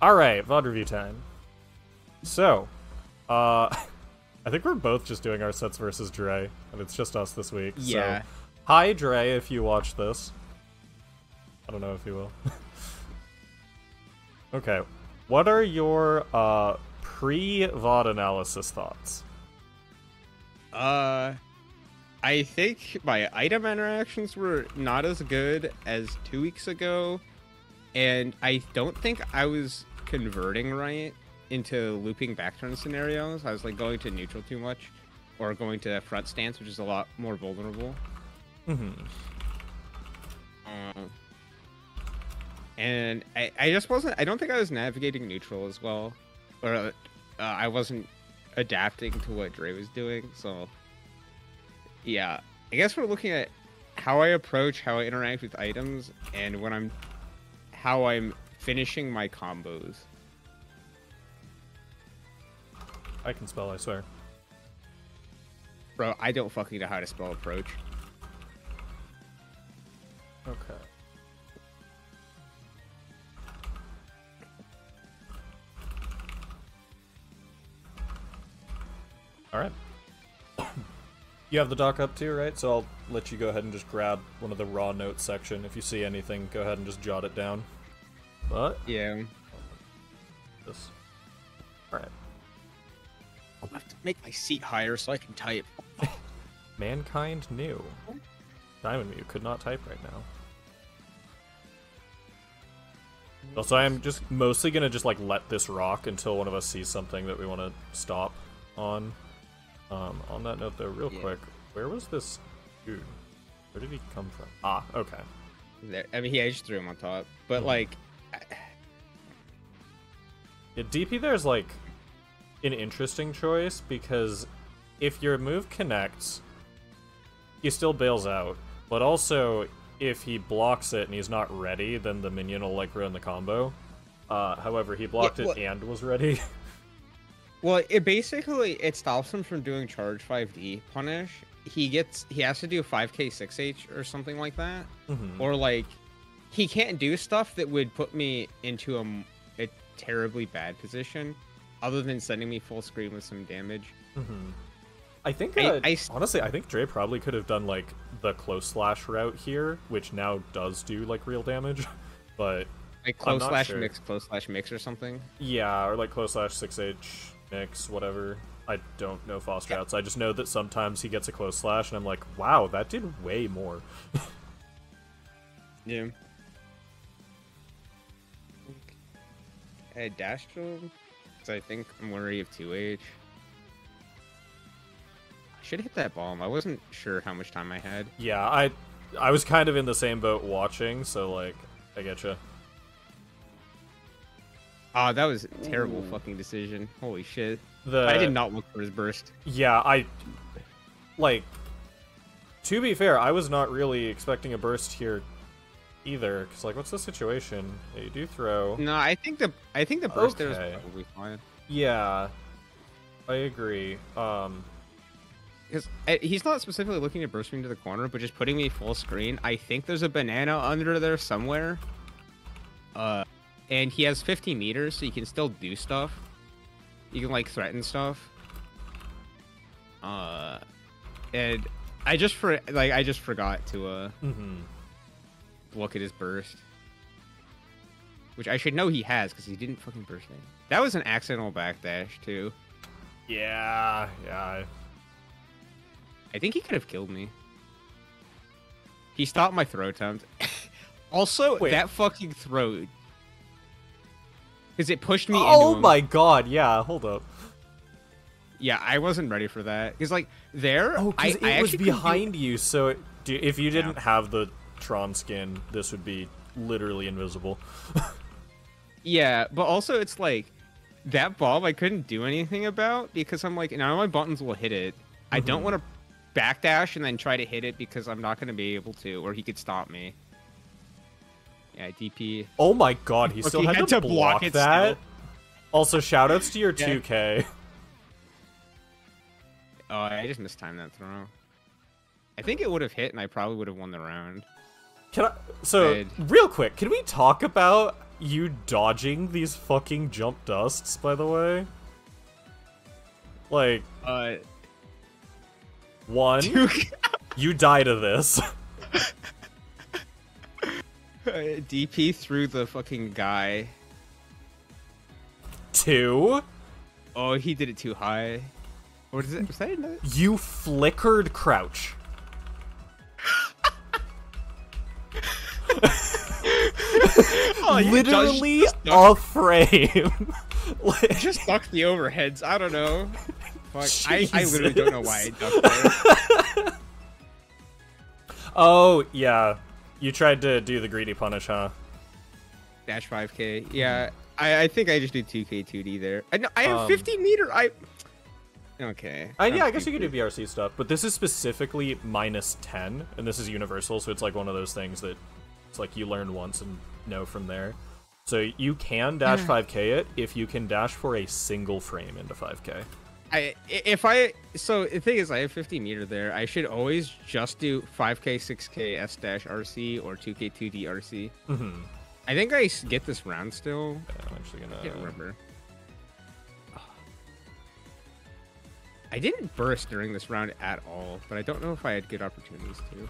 All right, VOD review time. So, uh, I think we're both just doing our sets versus Dre, and it's just us this week. Yeah. So, hi Dre, if you watch this. I don't know if you will. okay, what are your uh, pre-VOD analysis thoughts? Uh, I think my item interactions were not as good as two weeks ago, and I don't think I was converting right into looping back turn scenarios. I was like going to neutral too much, or going to front stance, which is a lot more vulnerable. Mm-hmm. Um, and I, I just wasn't. I don't think I was navigating neutral as well, or uh, I wasn't adapting to what Dre was doing. So, yeah, I guess we're looking at how I approach, how I interact with items, and when I'm, how I'm finishing my combos. I can spell, I swear. Bro, I don't fucking know how to spell approach. Okay. All right. You have the doc up too, right? So I'll let you go ahead and just grab one of the raw notes section. If you see anything, go ahead and just jot it down. But Yeah. this. All right. I'll have to make my seat higher so I can type. Mankind new. Diamond Mew could not type right now. Also, I'm just mostly gonna just like let this rock until one of us sees something that we want to stop on. Um, on that note, though, real Yeah. quick, where was this dude? Where did he come from? Ah, okay. There, I mean, he I just threw him on top, but Mhm. like, Yeah, DP there's like an interesting choice because if your move connects, he still bails out. But also, if he blocks it and he's not ready, then the minion will like ruin the combo. Uh, however, he blocked well- it and was ready. Well, it basically it stops him from doing charge 5D punish. He gets he has to do 5k 6h or something like that, Mhm. or like he can't do stuff that would put me into a terribly bad position, other than sending me full screen with some damage. Mhm. I think, I- uh, I honestly, I think Dre probably could have done like the close slash route here, which now does do like real damage. But Like close slash sure. mix, close slash mix or something. Yeah, or like close slash 6H mix, whatever. I don't know Foster routes. I just know that sometimes he gets a close slash, and I'm like, wow, that did way more. Yeah. I dashed him, so I think I'm worried of 2H. I should hit that bomb. I wasn't sure how much time I had. Yeah, I I was kind of in the same boat watching, so like, I getcha. Ah, that was a terrible fucking decision. Holy shit. The I did not look for his burst. Yeah, I like. To be fair, I was not really expecting a burst here either. Cause like, what's the situation? Yeah, you do throw. No, I think the I think the burst there was probably fine. Yeah, I agree. Um, Because he's not specifically looking to burst me into the corner, but just putting me full screen. I think there's a banana under there somewhere. Uh, and he has 50 meters, so you can still do stuff. You can like threaten stuff. Uh, and I just for like I just forgot to uh mhm. Look at his burst, which I should know he has because he didn't fucking burst me. That was an accidental backdash too. Yeah, yeah. I- I think he could have killed me. He stopped my throw attempt. also, Wait. that fucking throw. Because it pushed me in. Oh my god, yeah, hold up. Yeah, I wasn't ready for that. Because, like, there. Oh, I, because I it was couldn't do- behind you, so it, if you didn't have the Tron skin, this would be literally invisible. Yeah, but also, it's like. That bomb I couldn't do anything about because I'm like, of my buttons will hit it. I don't Mhm. want to backdash and then try to hit it because I'm not going to be able to, or he could stop me. Yeah, DP. Oh my god, he still he had, had to, block, block it that. still. Also, shoutouts to your Yeah. 2K. Oh, I just mistimed that throw. I think it would have hit, and I probably would have won the round. Can I? So, Good. real quick, can we talk about you dodging these fucking jump dusts, by the way? Like, Uh, one, you die to this. DP through the fucking guy. Two, Oh, he did it too high. Or is it? Was that another? you flickered crouch. Oh, Literally just, a frame. Like- just ducked the overheads. I don't know. Fuck. I, I literally don't know why I ducked there. oh, yeah. You tried to do the greedy punish, huh? Dash 5k. Yeah, I, I think I just do 2k 2d there. I know I have Um, 50 meter. I. Okay. Uh, yeah, I'm guess you could do stupid. BRC stuff, but this is specifically minus 10, and this is universal, so it's like one of those things that it's like you learn once and know from there. So you can dash 5k it if you can dash for a single frame into 5k. I if I so the thing is I have 50 meter there. I should always just do 5k 6k s dash RC or 2k 2d RC. hmm I think I get this round still. I'm actually I can't gonna. remember. I didn't burst during this round at all, but I don't know if I had good opportunities to.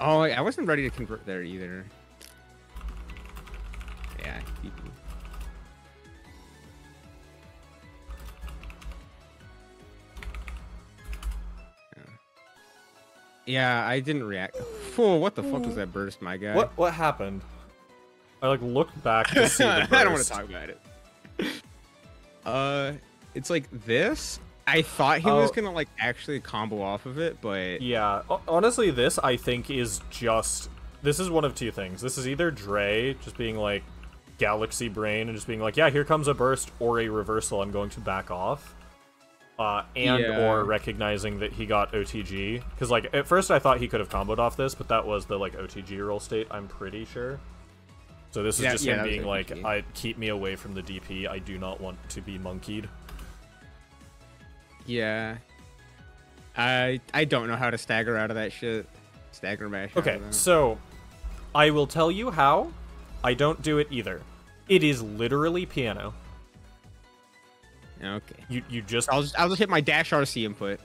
Oh, I wasn't ready to convert there either. Yeah, DP. Yeah. I didn't react. Fool, what the fuck was that burst, my guy? What what happened? I like looked back to see the burst. I don't want to talk about it. Uh, it's like this. I thought he was Oh. gonna like actually combo off of it, but Yeah, honestly, this I think is just this is one of two things. This is either Dre just being like galaxy brain and just being like, yeah, here comes a burst or a reversal. I'm going to back off. Uh, and Yeah. or recognizing that he got OTG because like at first I thought he could have comboed off this, but that was the like OTG roll state. I'm pretty sure. So this is Yeah, just yeah, him being like, OTG. I keep me away from the DP. I do not want to be monkeyed. Yeah. I I don't know how to stagger out of that shit. Stagger mash. Okay, so I will tell you how. I don't do it either. It is literally piano. Okay. You you just I'll just I'll just hit my dash RC input.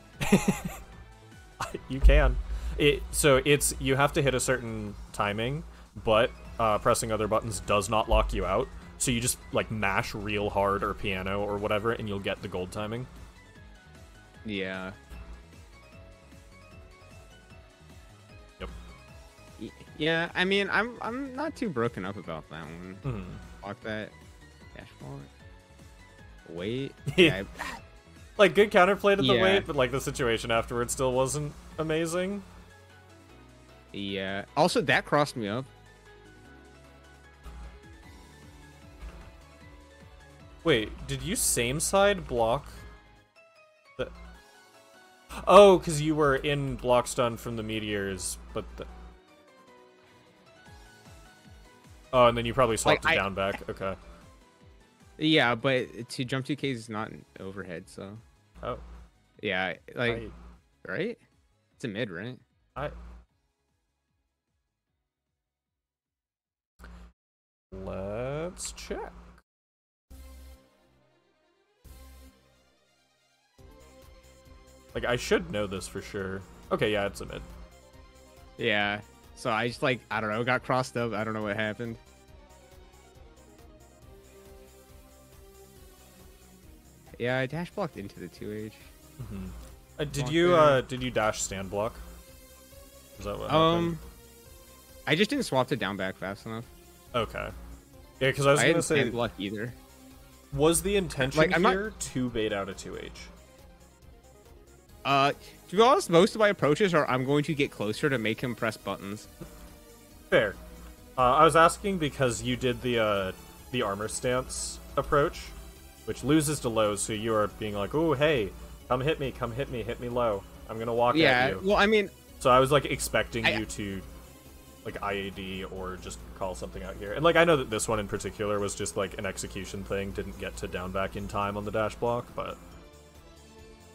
you can. It so it's you have to hit a certain timing, but uh, pressing other buttons does not lock you out. So you just like mash real hard or piano or whatever, and you'll get the gold timing. Yeah. Yep. Yeah, I mean, I'm I'm not too broken up about that one. Mm-hmm. Lock that dash ball. Wait. Yeah. I- Like good counterplay to the Yeah. weight, but like the situation afterwards still wasn't amazing. yeah. Also, that crossed me up. Wait, did you same side block? Oh, because you were in block stun from the meteors, but the... Oh, and then you probably swapped Like, it I- down back. Okay. Yeah, but to jump 2Ks is not an overhead, so Oh, yeah, like I, right? It's a mid, right? I. Let's check. Like I should know this for sure. Okay, yeah, it's a mid. Yeah. So I just like I don't know, got crossed up. I don't know what happened. Yeah, I dash blocked into the 2H. Uh, did you there. uh did you dash stand block? Is that what happened? Um, I just didn't swap it down back fast enough. Okay. Yeah, because I was I gonna didn't say, stand block either. was the intention Like, I'm not- here to bait out a two H? Uh, to be honest, most of my approaches are I'm going to get closer to make him press buttons. Fair. Uh, I was asking because you did the uh, the armor stance approach, which loses to lows, so you are being like, "Oh, hey, come hit me, come hit me, hit me low. I'm gonna walk Yeah. at you." Well, I mean, So I was like expecting I- you to like IAD or just call something out here. And like I know that this one in particular was just like an execution thing, didn't get to down back in time on the dash block, but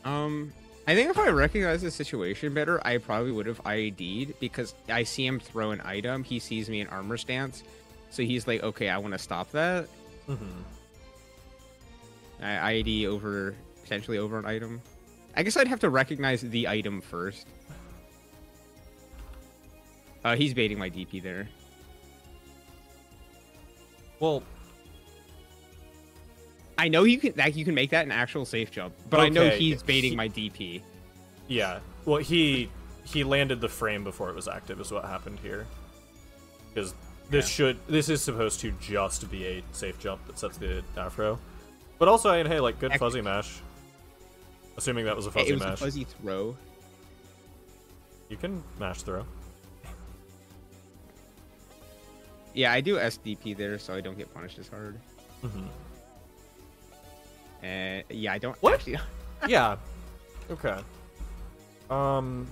um, I think if I recognize the situation better, I probably would have IAD'd because I see him throw an item. He sees me in armor stance. So he's like, okay, I want to stop that. Mm-hmm. I ID over potentially over an item. I guess I'd have to recognize the item first. Uh, he's baiting my DP there. Well, I know you can like you can make that an actual safe jump, but I know he's baiting he- my DP. yeah. Well, he he landed the frame before it was active, is what happened here. Because this Yeah. should this is supposed to just be a safe jump that sets the afro. But also, I mean, hey, like good Ac- fuzzy mash. Assuming that was a fuzzy it was a mash, fuzzy throw. you can mash throw. Yeah, I do SDP there, so I don't get punished as hard. Mm-hmm. And yeah, I don't What? actually. yeah. Okay. Um,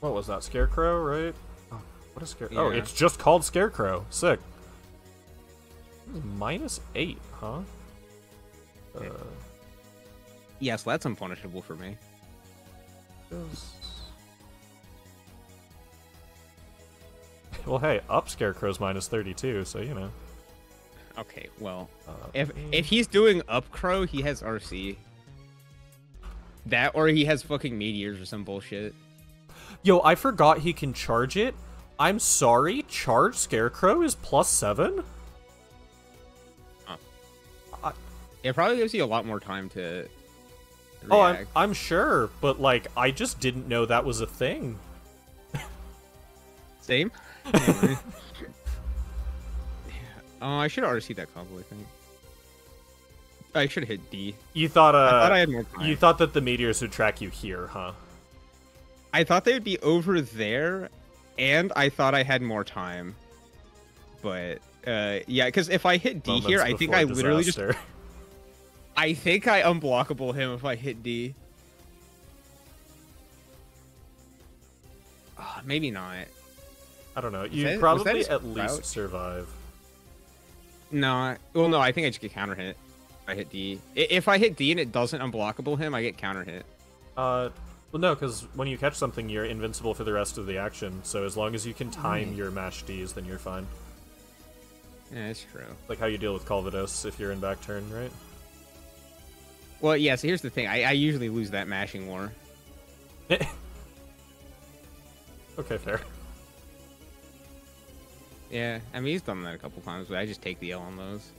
what was that? Scarecrow, right? Oh, what is Scarecrow? Oh, Yeah. it's just called Scarecrow. Sick. Minus eight, huh? Uh, Yeah. So that's unpunishable for me. is- Well, hey, up Scarecrow's minus 32, so you know. Okay, well, Uh, if mm, if he's doing up crow, he has RC. That or he has fucking meteors or some bullshit. Yo, I forgot he can charge it. I'm sorry, charge Scarecrow is plus seven? It probably gives you a lot more time to. Oh, I'm. I'm sure, but like, I just didn't know that was a thing. Same. Oh, I should have RC that combo. I think. I should have hit D. You thought, uh, I thought I had more time. you thought that the meteors would track you here, huh? I thought they would be over there, and I thought I had more time. But uh, yeah, because if I hit D here, I think I literally just. I think I unblockable him if I hit D. Ah, maybe not. I don't know. You that- was that probably at least survive. No. I- Well, no. I think I just get counter hit. If I hit D. If I hit D and it doesn't unblockable him, I get counter hit. Uh, well, no, because when you catch something, you're invincible for the rest of the action. So as long as you can time Right. your mash Ds, then you're fine. Yeah, that's true. Like how you deal with Calvados if you're in back turn, right? Well, yeah. So here's the thing. I, I usually lose that mashing war. okay, fair. Yeah. I mean, he's done that a couple times, but I just take the L on those.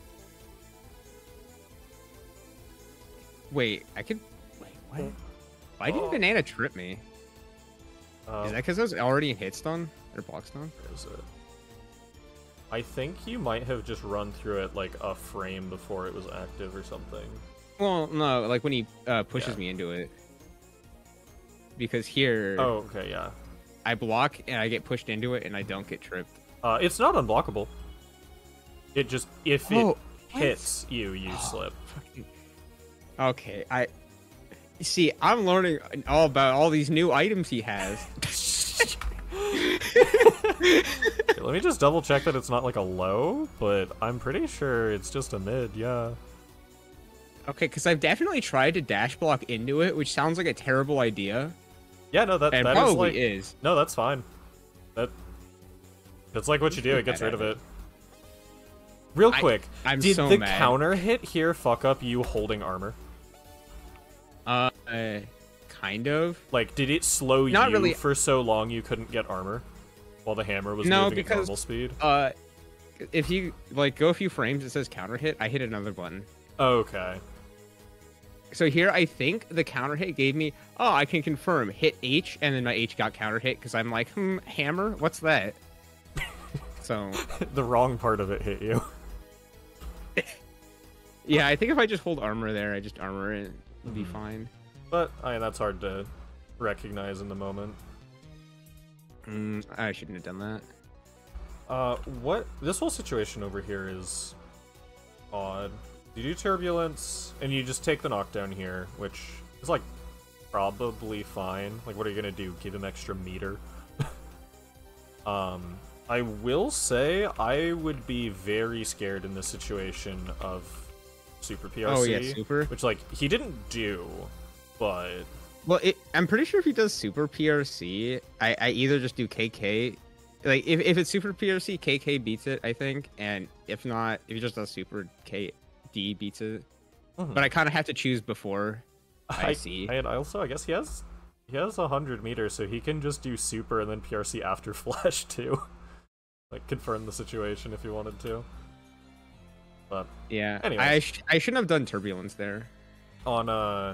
Wait, I could. Wait, what? Why didn't Oh. banana trip me? Um, Is that because I was already in hit stun or block stun? Where is it? I think you might have just run through it like a frame before it was active or something. Well, no, like when he uh, pushes Yeah. me into it. Because here, Oh, okay, yeah. I block and I get pushed into it and I don't get tripped. Uh, it's not unblockable. It just if it Oh, what? hits you, you slip. Fucking- Okay, I see. I'm learning all about all these new items he has. Okay, let me just double check that it's not like a low, but I'm pretty sure it's just a mid. Yeah. Okay, because I've definitely tried to dash block into it, which sounds like a terrible idea, Yeah, no, that and that is probably like is. no, that's fine. That that's like what you do. It gets rid of it. Real quick, I'm did so the mad. counter hit here fuck up you holding armor? Uh, uh, kind of. Like, did it slow Not you really. for so long you couldn't get armor while the hammer was No, moving because- at normal speed? Uh, if you like go a few frames, it says counter hit. I hit another button. Okay. So here, I think the counter hit gave me. Oh, I can confirm. Hit H, and then my H got counter hit because I'm like, hmm, hammer. What's that? So the wrong part of it hit you. yeah, I think if I just hold armor there, I just armor it, it'll be Mhm. fine. But I mean, that's hard to recognize in the moment. Mm, I shouldn't have done that. Uh, what this whole situation over here is odd. You do turbulence, and you just take the knockdown here, which is like probably fine. Like, what are you gonna do? Give him extra meter? um, I will say I would be very scared in this situation of super PRC. Oh yeah, super. Which like he didn't do, but Well, it, I'm pretty sure if he does super PRC, I, I either just do KK like if, if it's super PRC, KK beats it, I think, and if not, if he just does super KD beats it. Mhm. But I kind of have to choose before I, I see. And I also, I guess he has he has hundred meters, so he can just do super and then PRC after flash too. Like confirm the situation if you wanted to. But yeah. Anyways. I sh- I shouldn't have done turbulence there. on uh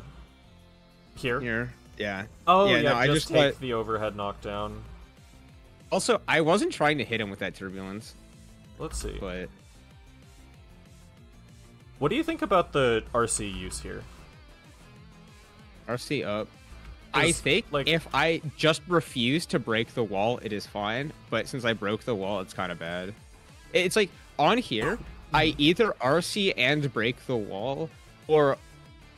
here. Here. Yeah. Oh Yeah, yeah, no, I just just take let- the overhead knockdown. Also, I wasn't trying to hit him with that turbulence, Let's see. but What do you think about the RC use here? RC up. I think like- if I just refuse to break the wall, it is fine. But since I broke the wall, it's kind of bad. It's like on here, I either RC and break the wall, or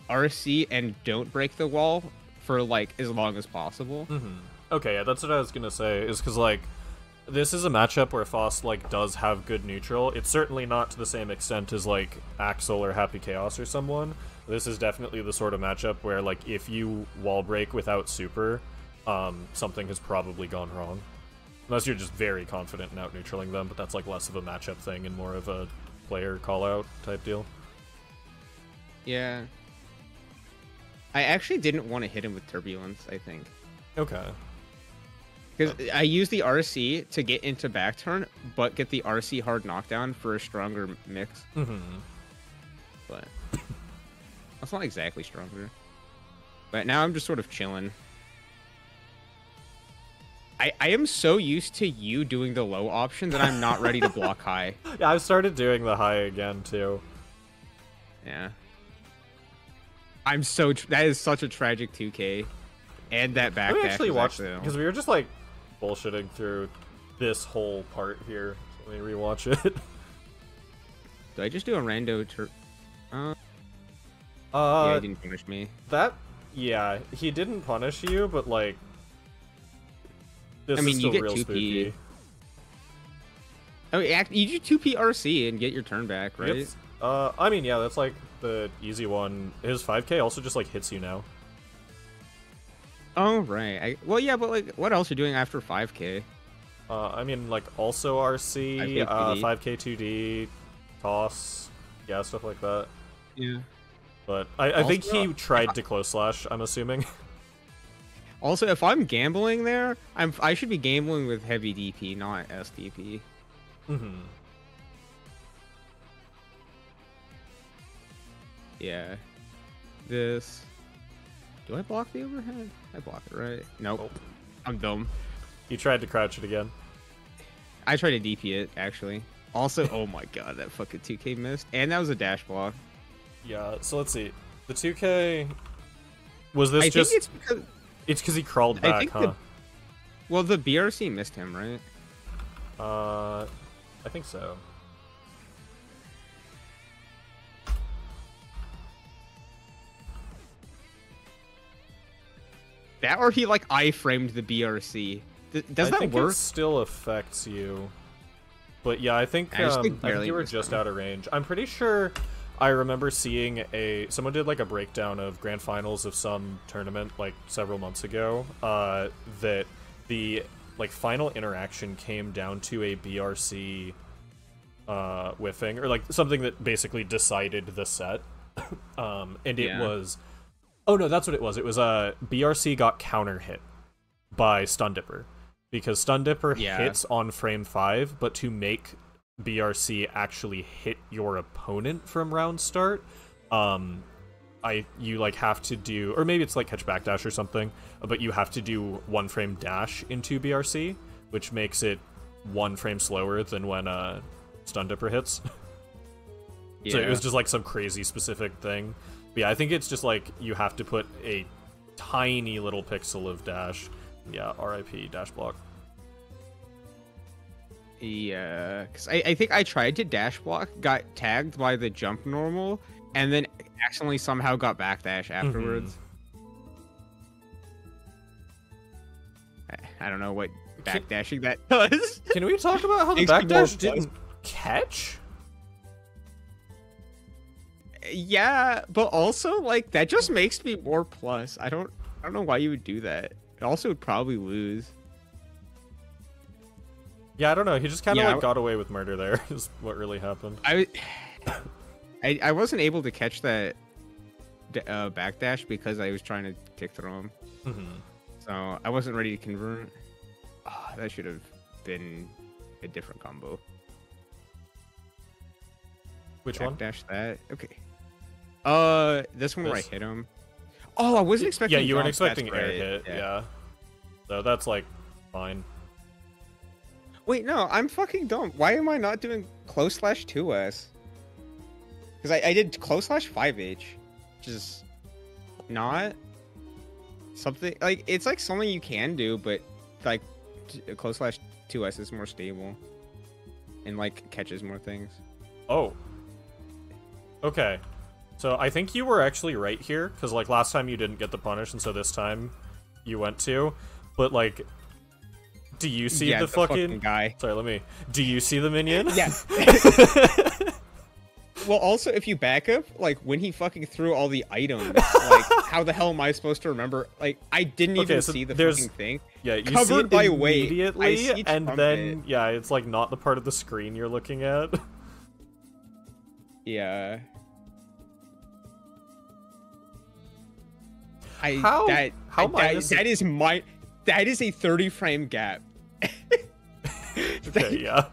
RC and don't break the wall for like as long as possible. hmm Okay, yeah, that's what I was gonna say. Is because like this is a matchup where Faust like does have good neutral. It's certainly not to the same extent as like Axel or Happy Chaos or someone. This is definitely the sort of matchup where like if you wall break without super, um, something has probably gone wrong. Unless you're just very confident in out neutraling them, but that's like less of a matchup thing and more of a player call out type deal. Yeah. I actually didn't want to hit him with turbulence. I think. Okay. Because I use the RC to get into back turn, but get the RC hard knockdown for a stronger mix. hmm But that's not exactly stronger. But now I'm just sort of chilling. I, I am so used to you doing the low option that I'm not ready to block high. Yeah, I've started doing the high again too. Yeah. I'm so that is such a tragic 2K, and that back. Dash actually is watch actually- because we were just like bullshitting through this whole part here. So let me rewatch it. Do I just do a rando? Uh, yeah, Uh, he didn't punish me. that yeah, he didn't punish you, but like this I mean, is you still get real 2P. spooky. Oh, act- you do 2P RC and get your turn back, right? It's- uh, I mean, yeah, that's like the easy one. His 5k also just like hits you now. Oh right. I, well, yeah, but like, what else are you doing after 5K? Uh, I mean, like also RC, 5K uh, 2D. 5k 2D, toss, yeah, stuff like that. Yeah. But I, I think he tried to close slash. I'm assuming. Also, if I'm gambling there, I'm I should be gambling with heavy DP, not SDP. hmm Yeah. This. Do I block the overhead? I block it, right? Nope. Nope. I'm dumb. You tried to crouch it again. I tried to DP it actually. Also, oh my god, that fucking 2K missed, and that was a dash block. Yeah, so let's see. The 2K was this I just think it's because it's because he crawled back, I think huh? the- well, the BRC missed him, right? Uh I think so. That or he like I framed the BRC. Th- does I that think work? it still affects you. But yeah, I think I um, I think you were just out of range. I'm pretty sure I remember seeing a someone did like a breakdown of grand finals of some tournament like several months ago. Uh, that the like final interaction came down to a BRC uh, whiffing or like something that basically decided the set. um, and it Yeah. was oh no, that's what it was. It was a uh, BRC got counter hit by Stun Dipper because Stun Dipper Yeah. hits on frame five, but to make BRC actually hit your opponent from round start, um, I you like have to do, or maybe it's like catch backdash or something, but you have to do one frame dash into BRC, which makes it one frame slower than when uh, Stun Dipper hits. yeah. So it was just like some crazy specific thing. But yeah, I think it's just like you have to put a tiny little pixel of dash. Yeah, RIP dash block. Yeah, because I, I think I tried to dash block, got tagged by the jump normal, and then accidentally somehow got backdash mm-hmm. afterwards. I, I don't know what backdashing that does. Can we talk about how the Makes me backdash didn't catch? yeah, but also like that just makes me more plus. I don't I don't know why you would do that. It also would probably lose. Yeah, I don't know. He just kind of Yeah, like got away with murder there. Is what really happened. I, I, I wasn't able to catch that uh, backdash because I was trying to kick through him. hmm So I wasn't ready to convert. Ah, that should have been a different combo. Which one? Dash that. Okay. Uh, this one where I hit him. Oh, I wasn't expecting. Yeah, you weren't expecting air right, hit. Yeah. So that's like fine. Wait, no, I'm fucking dumb. Why am I not doing close slash 2S? Because I, I did close slash 5H, which is not something like it's like something you can do, but like close slash 2S is more stable and like catches more things. Oh. Okay. So I think you were actually right here, because like last time you didn't get the punish, and so this time you went to. But like, do you see yeah, the, fucking... guy. Sorry, let me. Do you see the minion? Yeah. well, also if you back up, like when he fucking threw all the items, like how the hell am I supposed to remember? Like I didn't Okay, even so see the there's- fucking thing. yeah, you see Covered it by weight. Immediately, see and trumpet. then yeah, it's like not the part of the screen you're looking at. Yeah. I How- that how I- that, that is my that is a 30 frame gap. okay, yeah.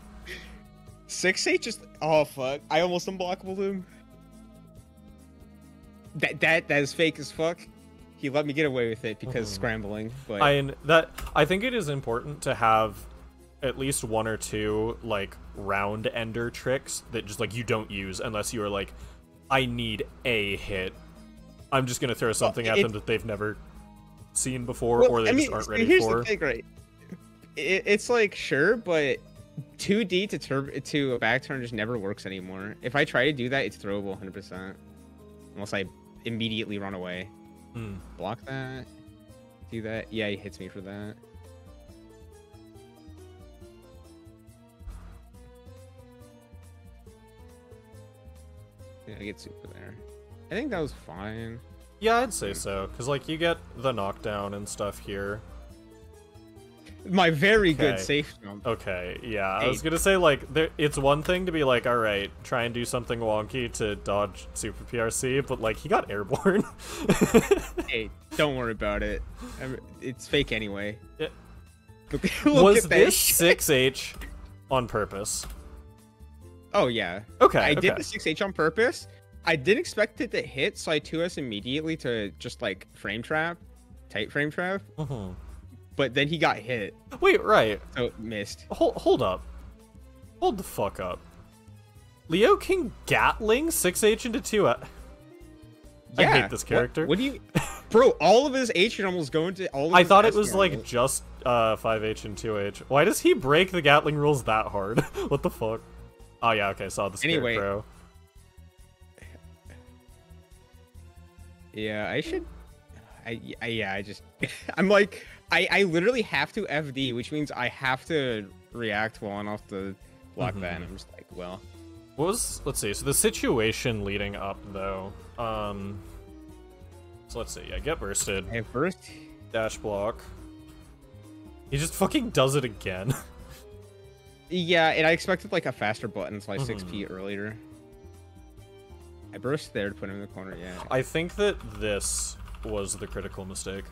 Six eight just oh fuck. I almost unblockable him. That that that is fake as fuck. He let me get away with it because Mhm. scrambling, but I that I think it is important to have at least one or two like round ender tricks that just like you don't use unless you are like, I need a hit. I'm just gonna throw something at it- them that they've never seen before Well, or they I just mean, aren't ready here's for. the thing, right? It, it's like sure, but 2D to tur- to a back turn just never works anymore. If I try to do that, it's throwable 100%. Unless I immediately run away. Hmm. Block that. Do that. Yeah, he hits me for that. Yeah, I get super there. I think that was fine. Yeah, I'd say so because like you get the knockdown and stuff here. My very good Okay. safe jump. Okay, yeah, I was gonna say like there. It's one thing to be like, all right, try and do something wonky to dodge super PRC, but like he got airborne. Hey, don't worry about it. It's fake anyway. Look was this six H on purpose? Oh yeah. Okay, I did the six H on purpose. I didn't expect it to hit, so I 2S immediately to just like frame trap, tight frame trap. Mhm. But then he got hit, Wait, right. so it missed. Hold, hold up. Hold the fuck up. Leo King Gatling 6H into 2. I Yeah. hate this character. What, do you, bro? All of his H normals go into all. Of I thought it was like just uh, 5H and 2H. Why does he break the Gatling rules that hard? what the fuck? Oh yeah, okay, saw the Anyway. scarecrow. Yeah, I should. I, I yeah, I just I'm like I I literally have to FD, which means I have to react well enough to block that. And. I'm just like, well, What was let's see, so the situation leading up though. Um so let's see, yeah, get bursted. at first, Dash block. He just fucking does it again. yeah, and I expected like a faster button, so I six Mhm. feet earlier. I burst there to put him in the corner. Yeah. I think that this was the critical mistake.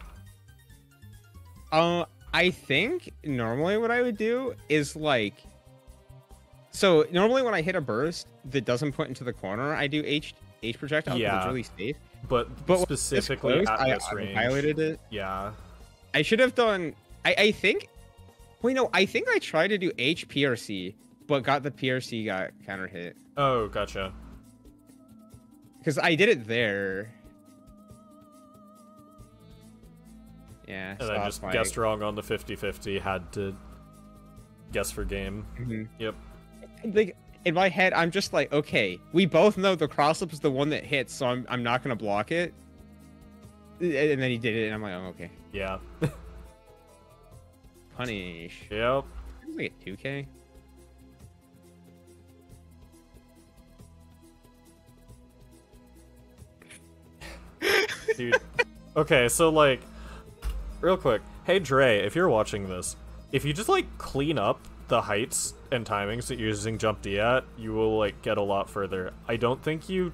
Uh, I think normally what I would do is like. So normally when I hit a burst that doesn't put into the corner, I do H H projectile. Yeah. It's really safe. But, But specifically close, at I, this I range. piloted it. Yeah. I should have done. I I think. Wait, no. I think I tried to do H PRC, but got the PRC got counter hit Oh, gotcha. because I did it there. Yeah. And I just guessed wrong on the 50-50, had to guess for game. Mhm. Yep. Like in my head, I'm just like, okay, we both know the cross up is the one that hits, so I'm I'm not gonna block it. And then he did it, and I'm like, oh, okay. Yeah. Punish. Yep. It was like a 2K. Dude. okay, so like real quick. Hey Dre, if you're watching this, if you just like clean up the heights and timings that you're using jump D at, you will like get a lot further. I don't think you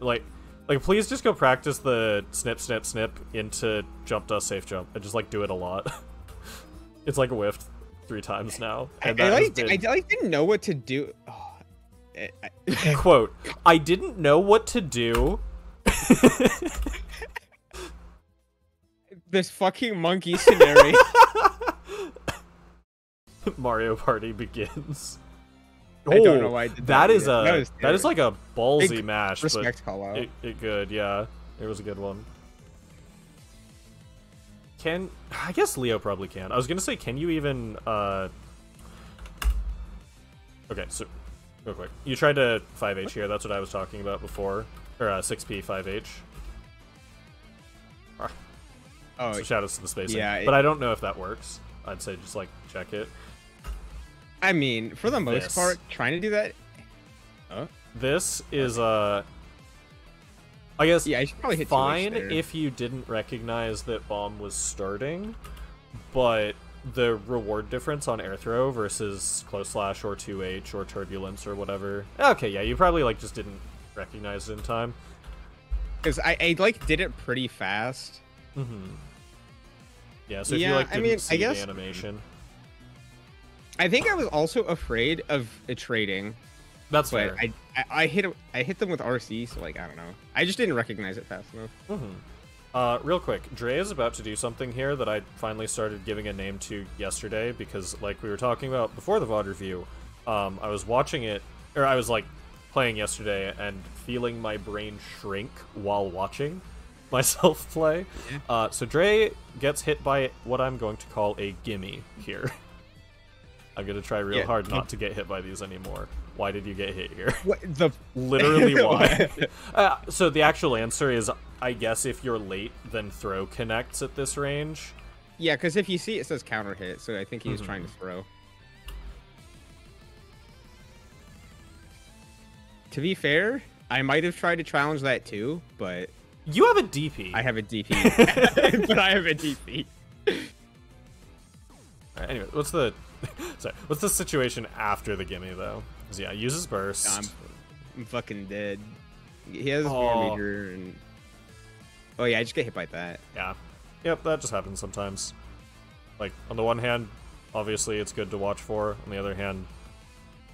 like like please just go practice the snip snip snip into jump dust safe jump and just like do it a lot. it's like a whiffed three times now. I, I like, been- I, like didn't know what to do. Oh, I- quote, I didn't know what to do. this fucking monkey scenario. Mario Party begins. I don't Oh, know why I did that that is either. a That was that is like a ballsy Big mash, Respect call out. it, it good, yeah. It was a good one. Can I guess Leo probably can. I was gonna say, can you even? uh Okay, so real quick, you tried to 5H here. That's what I was talking about before, or uh, 6P 5H. Oh, So shout to the spacing. yeah, it- but I don't know if that works. I'd say just like check it. I mean, for the most This. part, trying to do that. Oh, This is uh I guess yeah, I should probably hit fine if you didn't recognize that bomb was starting, but the reward difference on air throw versus close slash or 2H or turbulence or whatever. Okay, yeah, you probably like just didn't recognize it in time. because I, I like did it pretty fast. Mm-hmm. Yeah, so if you Yeah, like I didn't mean, I see guess- the animation, I think I was also afraid of trading, that's but fair. I, I I hit I hit them with RC, so like I don't know. I just didn't recognize it fast enough. Mm-hmm. Uh, real quick, Dre is about to do something here that I finally started giving a name to yesterday because, like we were talking about before the VOD review, um, I was watching it, or I was like playing yesterday and feeling my brain shrink while watching myself play. Yeah. Uh, so Dre gets hit by what I'm going to call a gimme here. I'm gonna try real Yeah. hard not to get hit by these anymore. Why did you get hit here? What the? Literally why? uh, so the actual answer is, I guess if you're late, then throw connects at this range. yeah, because if you see it says counter hit, so I think he was Mhm. trying to throw. To be fair, I might have tried to challenge that too, but You have a DP. I have a DP. but I have a DP. Alright, anyway, what's the sorry? What's the situation after the gimme though? 'Cause, yeah, uses burst. I'm, I'm fucking dead. He has Oh. Meter and. Oh yeah, I just get hit by that. Yeah, yep, that just happens sometimes. Like on the one hand, obviously it's good to watch for. On the other hand,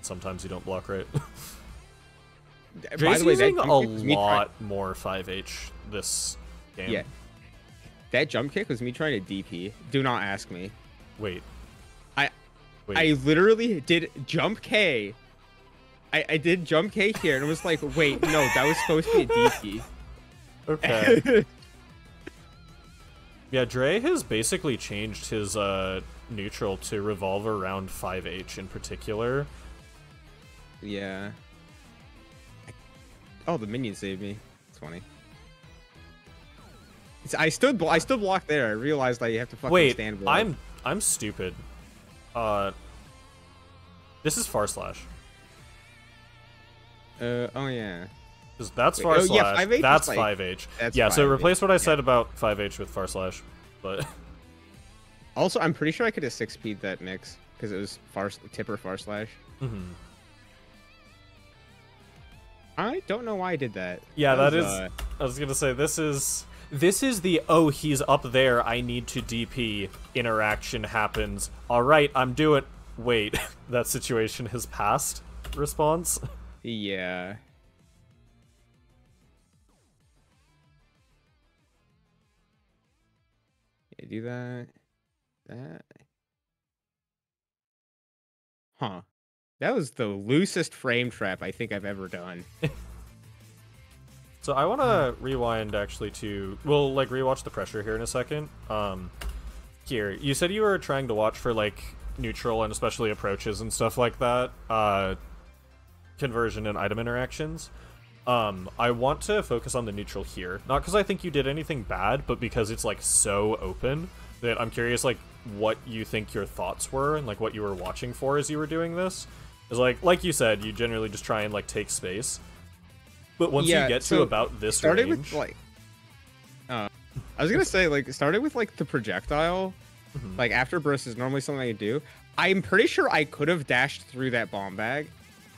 sometimes you don't block right. Dre's by the way, using a lot more 5H this game. Yeah. that jump kick was me trying to DP. Do not ask me. Wait. I- Wait. I literally did jump K. I, I did jump K here and it was like, wait, no, that was supposed to be a DP. Okay. Yeah, Dre has basically changed his uh, neutral to revolve around 5H in particular. yeah. Oh, the minion saved me. It's funny. It's, I stood I stood blocked there. I realized that you have to fucking Wait, stand. below. I'm I'm stupid. Uh, this is far slash. Uh, oh yeah. 'Cause That's Wait, far oh, yeah, slash. 5H that's like- 5H. that's yeah, so 5H, replace what I yeah. said about 5H with far slash. But Also, I'm pretty sure I could have six speed that mix because it was far tipper far slash. Mhm. I don't know why I did that. yeah, that was, is. uh, I was gonna say this is this is the oh he's up there. I need to DP interaction happens. All right, I'm doing. Wait, that situation has passed. Response. yeah. Yeah, do that. That. Huh. That was the loosest frame trap I think I've ever done. So I want to rewind actually to we'll like rewatch the pressure here in a second. Um, here you said you were trying to watch for like neutral and especially approaches and stuff like that. Uh, conversion and item interactions. Um, I want to focus on the neutral here, not because I think you did anything bad, but because it's like so open that I'm curious like what you think your thoughts were and like what you were watching for as you were doing this. Is like like you said, you generally just try and like take space. But once Yeah, you get to about this started range, with like. Uh, I was gonna say like started with like the projectile. Mhm. Like after burst is normally something I do. I'm pretty sure I could have dashed through that bomb bag,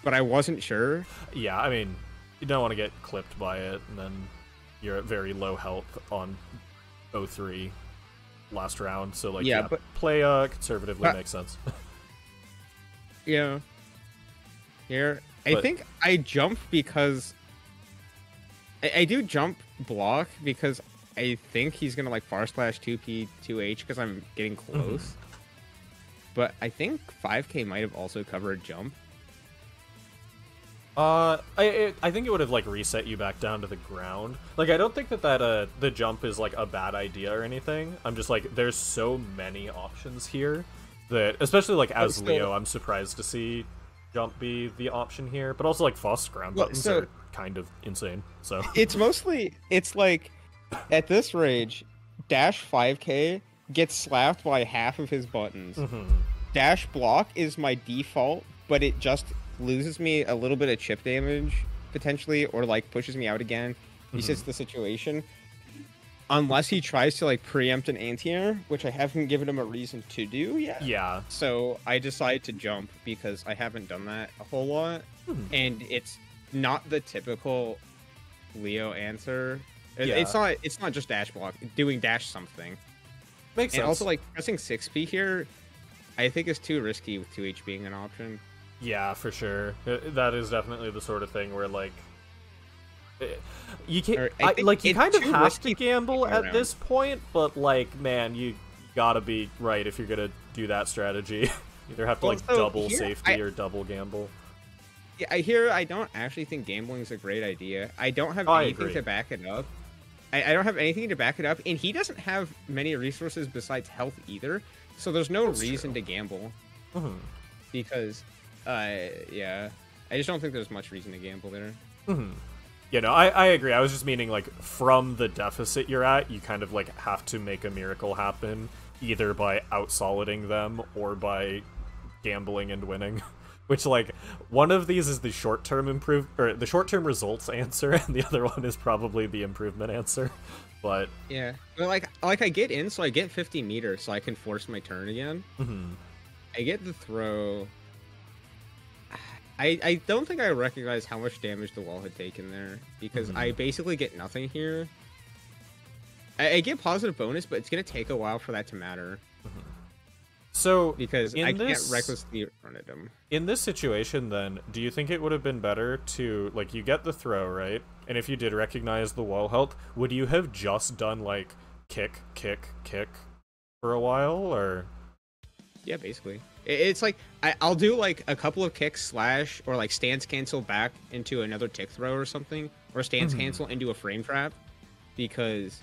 but I wasn't sure. Yeah, I mean, you don't want to get clipped by it, and then you're at very low health on 03 last round. So like, Yeah, yeah, but- play uh conservatively but- makes sense. Yeah. Here, I But- think I jump because I, I do jump block because I think he's gonna like far slash two P two H because I'm getting close. But I think 5K might have also covered jump. Uh, I it, I think it would have like reset you back down to the ground. Like I don't think that that uh the jump is like a bad idea or anything. I'm just like there's so many options here that especially like as Leo, I'm surprised to see jump be the option here. But also like Faust ground Well, buttons so- are kind of insane. So It's mostly it's like at this range, dash 5K gets slapped by half of his buttons. Mhm. dash block is my default, but it just loses me a little bit of chip damage potentially, or like pushes me out again. He sits the situation. Unless he tries to like preempt an anti-air, which I haven't given him a reason to do yet. yeah, So I decide to jump because I haven't done that a whole lot, Hmm. and it's not the typical Leo answer. Yeah. It's not. It's not just dash block. Doing dash something. makes And sense. also, like pressing six P here, I think is too risky with two H being an option. Yeah, for sure. That is definitely the sort of thing where like you can Or I like you kind of have to gamble at around. this point, but like man, you gotta be right if you're gonna do that strategy. Either have to like so double here, safety I- or double gamble. Yeah, I hear. I don't actually think gambling is a great idea. I don't have I anything to back it up. I, I don't have anything to back it up, and he doesn't have many resources besides health either. So there's no That's reason true. to gamble Mhm. because, uh, yeah, I just don't think there's much reason to gamble there. Mhm. You know, I, I agree. I was just meaning like from the deficit you're at, you kind of like have to make a miracle happen, either by out soliding them or by gambling and winning. Which like one of these is the short term improve or the short term results answer, and the other one is probably the improvement answer. But Yeah, but like, like I get in, so I get 50 meters, so I can force my turn again. mhm. I get the throw. I I don't think I recognize how much damage the wall had taken there because Mhm. I basically get nothing here. I, I get positive bonus, but it's gonna take a while for that to matter so because I this- can't recklessly run at him. In this situation, then, do you think it would have been better to, like, you get the throw, right? And if you did recognize the wall health, would you have just done, like, kick, kick, kick for a while, or. Yeah, basically, it's like I, I'll do like a couple of kicks slash or like stance cancel back into another tick throw or something, or stance Mhm. cancel into a frame trap, because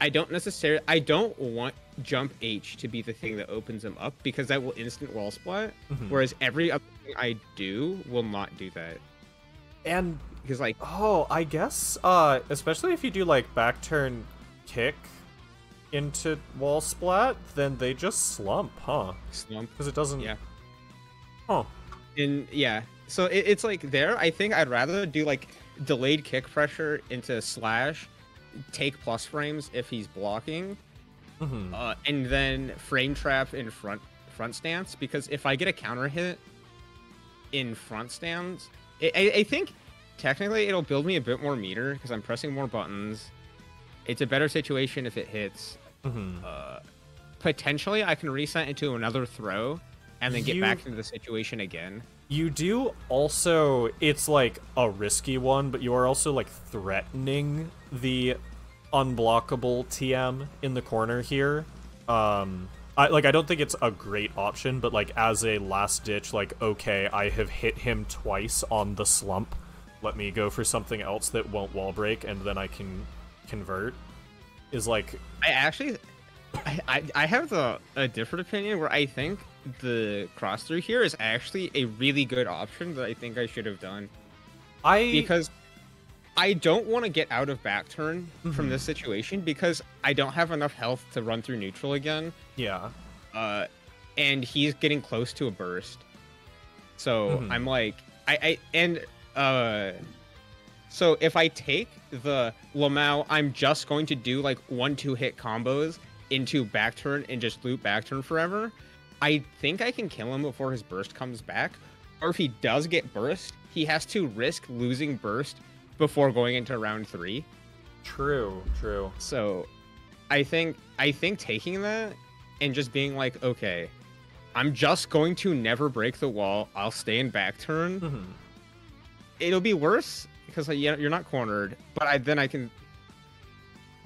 I don't necessarily I don't want jump H to be the thing that opens them up because that will instant wall splat. Mhm. Whereas every other thing I do will not do that And, because like oh, I guess, uh, especially if you do, like, back turn kick into wall splat, then they just slump, huh? slump. Because it doesn't. Yeah. Huh. And yeah, so it, it's like there. I think I'd rather do like delayed kick pressure into slash, take plus frames if he's blocking, hmm uh, and then frame trap in front front stance because if I get a counter hit in front stance, I, I, I think technically it'll build me a bit more meter because I'm pressing more buttons. It's a better situation if it hits. Hmm Uh, potentially, I can reset into another throw and then get You- back into the situation again. You do also, it's like a risky one, but you are also like threatening the unblockable TM in the corner here. Um, I like I don't think it's a great option, but like as a last ditch, like okay, I have hit him twice on the slump. Let me go for something else that won't wall break, and then I can convert. Is like I actually, I, I, I have the, a different opinion where I think the cross through here is actually a really good option that I think I should have done I because I don't want to get out of back turn from Mhm. this situation because I don't have enough health to run through neutral again. yeah Uh, and he's getting close to a burst. So Mhm. I'm like, I, I, and, uh, so if I take the Lamau, I'm just going to do like one, two hit combos into back turn and just loop back turn forever. I think I can kill him before his burst comes back. Or if he does get burst, he has to risk losing burst before going into round three. True, true. So I think I think taking that and just being like, okay, I'm just going to never break the wall. I'll stay in back turn. Mhm. It'll be worse because like, you're not cornered, but I then I can.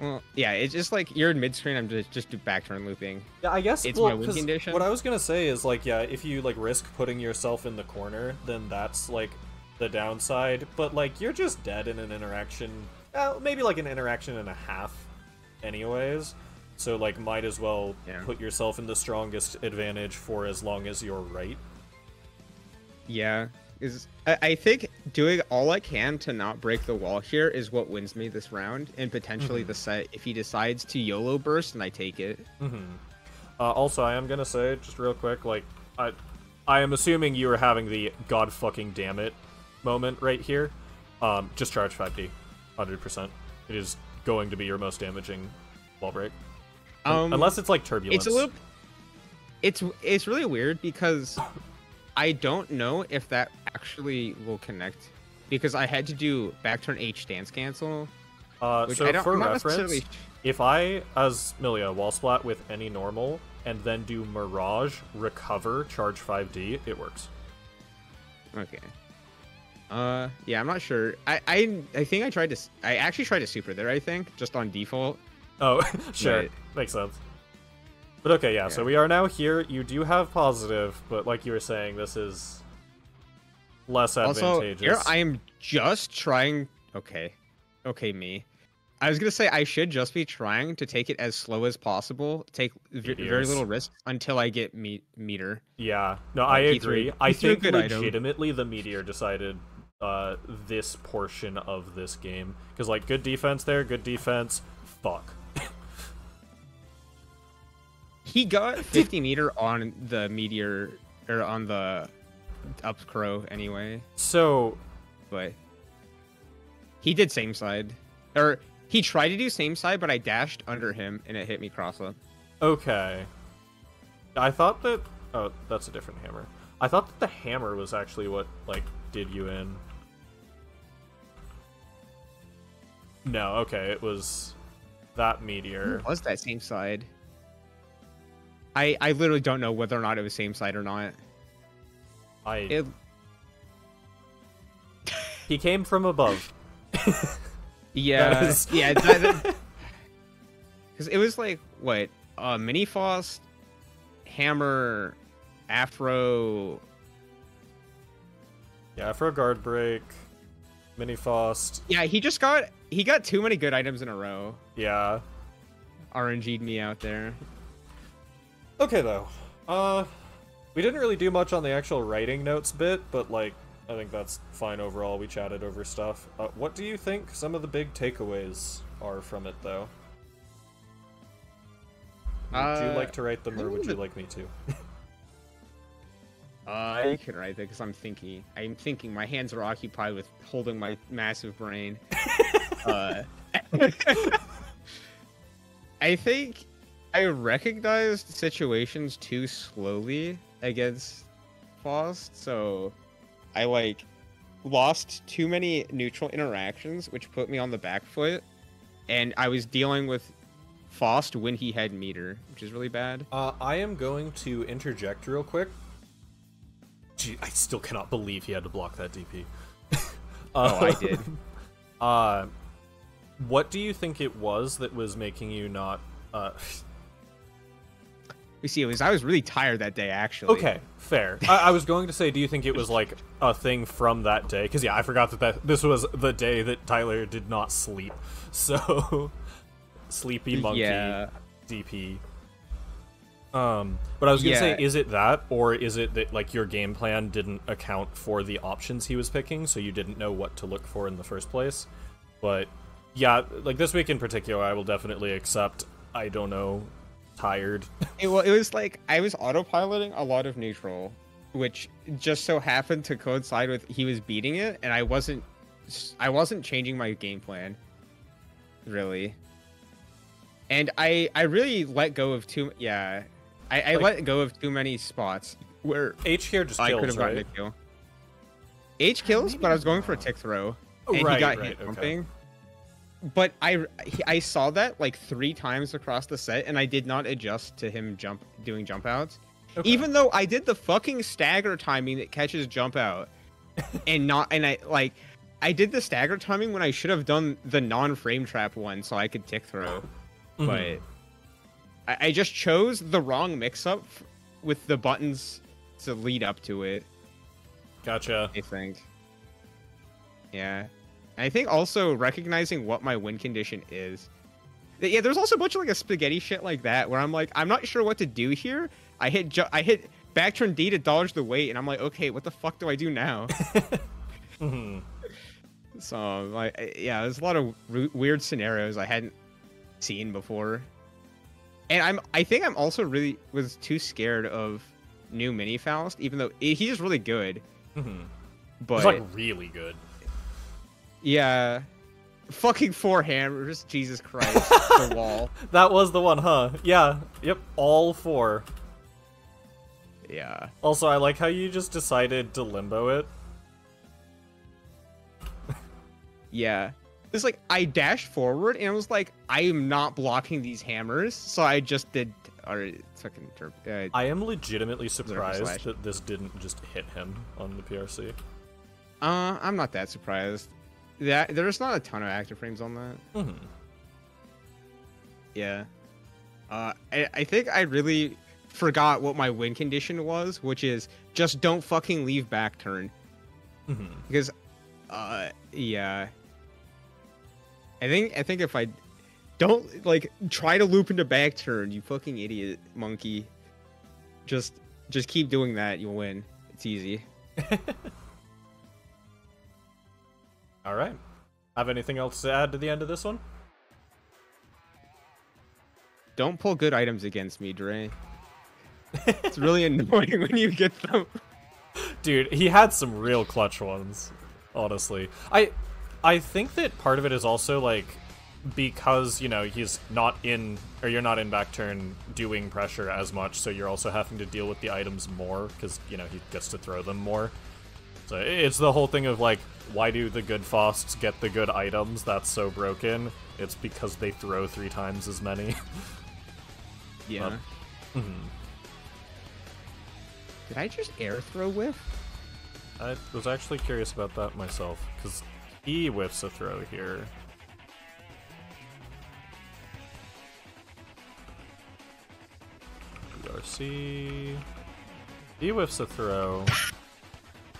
Well, yeah, it's just like you're in mid screen. I'm just just do back turn looping. Yeah, I guess It's well, my win condition. What I was gonna say is like, yeah, if you like risk putting yourself in the corner, then that's like the downside. But like, you're just dead in an interaction. Uh, maybe like an interaction and a half, anyways. So like, might as well Yeah. put yourself in the strongest advantage for as long as you're right. Yeah, is I, think doing all I can to not break the wall here is what wins me this round and potentially the set. If he decides to YOLO burst, and I take it. hmm Uh, also, I am gonna say just real quick, like I, I am assuming you are having the god fucking damn it moment right here. Um, just charge 5D, hundred percent. It is going to be your most damaging wall break, Um, unless it's like turbulence. it's a little. It's it's really weird because I don't know if that actually will connect because I had to do back turn H stance cancel, Uh, which so for reference, necessarily. if I as Millia wall splat with any normal and then do Mirage recover charge 5D, it works. Okay. Uh, yeah, I'm not sure. I I I think I tried to. I actually tried to super there. I think just on default. Oh, sure. Right. Makes sense. But okay, yeah, so we are now here. You do have positive, but like you were saying, this is less advantageous. Also, here I am just trying. Okay, okay, me. I was gonna say I should just be trying to take it as slow as possible, take v- very little risks until I get me- meter. yeah, no, I he threw- agree. I he threw a think good item. legitimately the Meteor decided uh, this portion of this game. Because, like, good defense there, good defense. Fuck. He got 50 meter on the meteor or on the up crow anyway, So, but he did same side or he tried to do same side, but I dashed under him and it hit me cross up. okay. I thought that. Oh, that's a different hammer. I thought that the hammer was actually what, like, did you in. No, okay, it was that meteor. was that same side? I I literally don't know whether or not it was same side or not. I It he came from above. yeah is- yeah because it was like what uh mini Faust, hammer, afro. Yeah, Afro guard break, mini Faust. Yeah, he just got he got too many good items in a row. Yeah. RNG'd me out there. Okay though. Uh we didn't really do much on the actual writing notes bit, but like I think that's fine overall. We chatted over stuff. Uh, what do you think some of the big takeaways are from it though? Would you Uh, like to write them or would you like me to? Uh, I can write that because I'm thinking. I'm thinking. My hands are occupied with holding my massive brain. uh, I think I recognized situations too slowly against Faust, so I like lost too many neutral interactions, which put me on the back foot, and I was dealing with Faust when he had meter, which is really bad. Uh, I am going to interject real quick. Gee, I still cannot believe he had to block that DP. Oh, I did. Uh, what do you think it was that was making you not? Uh, You see, it was I was really tired that day actually. okay, fair. I, I was going to say, do you think it was like a thing from that day? Because yeah, I forgot that, that this was the day that Tyler did not sleep. So, sleepy monkey Yeah. DP. Um, but I was gonna say, is it that, or is it that like your game plan didn't account for the options he was picking, so you didn't know what to look for in the first place? But yeah, like this week in particular, I will definitely accept. I don't know, tired. It, wa- it was like I was autopiloting a lot of neutral, which just so happened to coincide with he was beating it, and I wasn't. I wasn't changing my game plan, really. And I I really let go of too. Yeah, I, I Like- let go of too many spots where H here just I could kills, have gotten right? a kill. H kills, but I was going for a tick throw, Oh, and right, he got right, hit okay. But I I saw that like three times across the set, and I did not adjust to him jump doing jump outs. Okay. Even though I did the fucking stagger timing that catches jump out, and not and I like I did the stagger timing when I should have done the non frame trap one so I could tick throw, Mhm. but I, I just chose the wrong mix up f- with the buttons to lead up to it. Gotcha. I think. Yeah. And I think also recognizing what my win condition is. Yeah, there's also a bunch of like a spaghetti shit like that where I'm like, I'm not sure what to do here. I hit ju- I hit back turn D to dodge the weight, and I'm like, okay, what the fuck do I do now? Mhm. so like, yeah, there's a lot of weird scenarios I hadn't seen before, and I'm I think I'm also really was too scared of new mini Faust, even though he's really good, Mhm. but It's like really good. Yeah. Fucking four hammers, Jesus Christ. the wall. That was the one, huh? Yeah. Yep. All four. Yeah. Also, I like how you just decided to limbo it. Yeah. It's like I dashed forward and I was like, I am not blocking these hammers, so I just did or fucking uh, I am legitimately surprised that this didn't just hit him on the PRC. uh I'm not that surprised. That there's not a ton of active frames on that. hmm Yeah. Uh I, I think I really forgot what my win condition was, which is just don't fucking leave back turn. hmm because uh yeah i think i think if i don't like try to loop into back turn you fucking idiot monkey just just keep doing that you'll win it's easy All right. Have anything else to add to the end of this one? don't pull good items against me dre it's really annoying when you get them Dude, he had some real clutch ones, honestly. I I think that part of it is also like because, you know, he's not in or you're not in back turn doing pressure as much, so you're also having to deal with the items more cuz, you know, he gets to throw them more. So it's the whole thing of like why do the good Fausts get the good items? That's so broken. It's because they throw 3 times as many. yeah Mhm. did i just air throw whiff I was actually curious about that myself, because he whiffs a throw here. BRC. He whiffs a throw.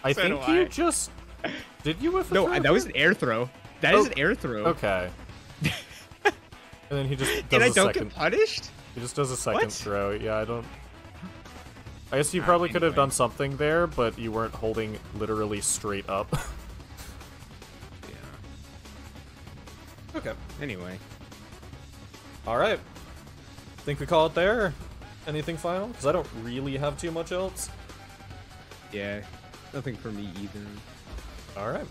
I So think do you I. just. Did you whiff a no that was an air throw That is Oh, an air throw Okay. and then he just does and i a don't second. get punished He just does a second What? throw. Yeah, I don't. I guess you Ah, probably could have done something there, but you weren't holding literally straight up. yeah okay. anyway All right. Think we call it there? Anything final? Because I don't really have too much else. yeah nothing for me either All right.